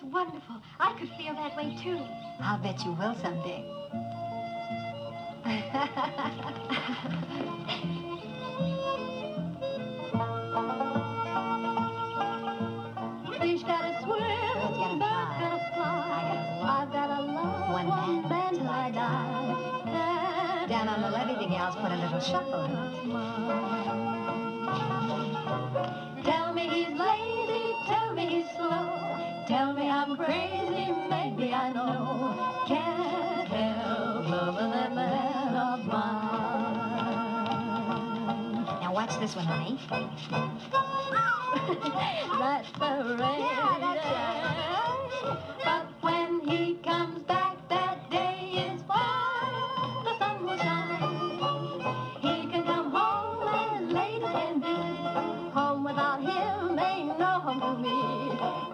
that's wonderful. I could feel that way, too. I'll bet you will someday. Fish gotta swim, Birds gotta gotta fly. I gotta love I've gotta love one man man till I die. Down on the levee, the gals put a little shuffle I'm crazy, maybe I know. Can't help loving that man of mine. Now watch this one, honey. that's the rain. Yeah, that's. But when he comes back, that day is fine. The sun will shine. He can come home late as can be. Home without him ain't no home for me.